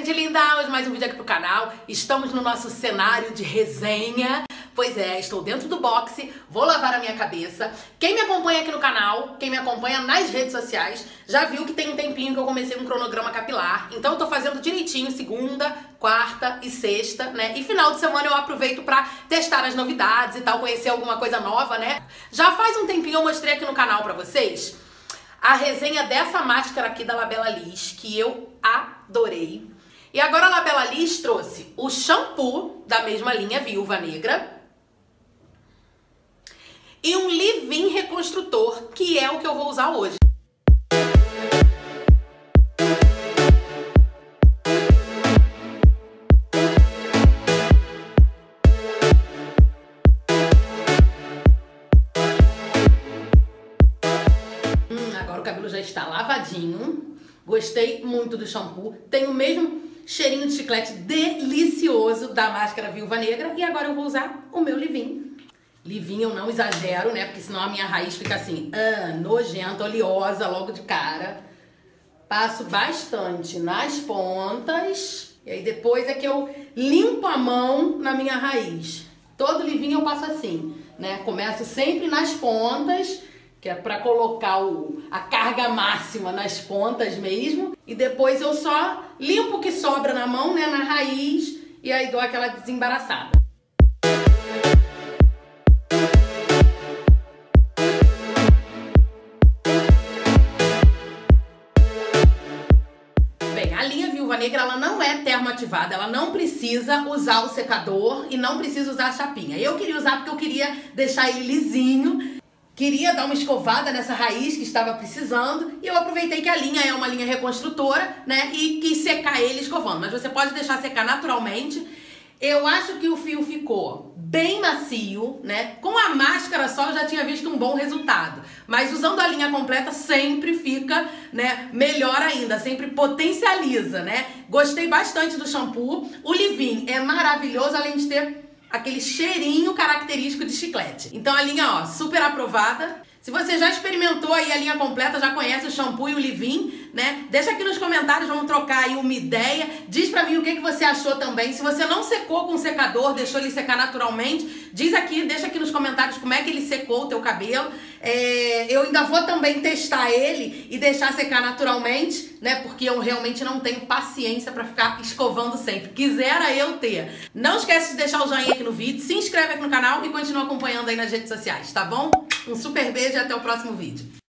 gente linda! Hoje mais um vídeo aqui pro canal. Estamos no nosso cenário de resenha. Pois é, estou dentro do boxe, vou lavar a minha cabeça. Quem me acompanha aqui no canal, quem me acompanha nas redes sociais, já viu que tem um tempinho que eu comecei um cronograma capilar. Então eu tô fazendo direitinho segunda, quarta e sexta, né? E final de semana eu aproveito pra testar as novidades e tal, conhecer alguma coisa nova, né? Já faz um tempinho eu mostrei aqui no canal pra vocês a resenha dessa máscara aqui da Labela Liz, que eu adorei. E agora a Labela Liz trouxe o shampoo da mesma linha Viúva Negra e um leave-in reconstrutor, que é o que eu vou usar hoje. Agora o cabelo já está lavadinho. Gostei muito do shampoo. Tem o mesmo cheirinho de chiclete delicioso da máscara Viúva Negra. E agora eu vou usar o meu Livin. Livin eu não exagero, né? Porque senão a minha raiz fica assim, ah, nojenta, oleosa logo de cara. Passo bastante nas pontas. E aí depois é que eu limpo a mão na minha raiz. Todo livinho eu passo assim, né? Começo sempre nas pontas que é para colocar o, a carga máxima nas pontas mesmo. E depois eu só limpo o que sobra na mão, né, na raiz, e aí dou aquela desembaraçada. Bem, a linha Viúva Negra ela não é termoativada, ela não precisa usar o secador e não precisa usar a chapinha. Eu queria usar porque eu queria deixar ele lisinho Queria dar uma escovada nessa raiz que estava precisando e eu aproveitei que a linha é uma linha reconstrutora, né? E quis secar ele escovando. Mas você pode deixar secar naturalmente. Eu acho que o fio ficou bem macio, né? Com a máscara só eu já tinha visto um bom resultado. Mas usando a linha completa sempre fica, né, melhor ainda, sempre potencializa, né? Gostei bastante do shampoo. O Livin é maravilhoso, além de ter aquele cheirinho característico de chiclete. Então a linha, ó, super aprovada. Se você já experimentou aí a linha completa, já conhece o shampoo e o leave-in, né? Deixa aqui nos comentários, vamos trocar aí uma ideia. Diz pra mim o que, que você achou também. Se você não secou com secador, deixou ele secar naturalmente, diz aqui, deixa aqui nos comentários como é que ele secou o teu cabelo. É, eu ainda vou também testar ele e deixar secar naturalmente, né? Porque eu realmente não tenho paciência pra ficar escovando sempre. Quisera eu ter. Não esquece de deixar o joinha aqui no vídeo, se inscreve aqui no canal e continua acompanhando aí nas redes sociais, tá bom? Um super beijo e até o próximo vídeo.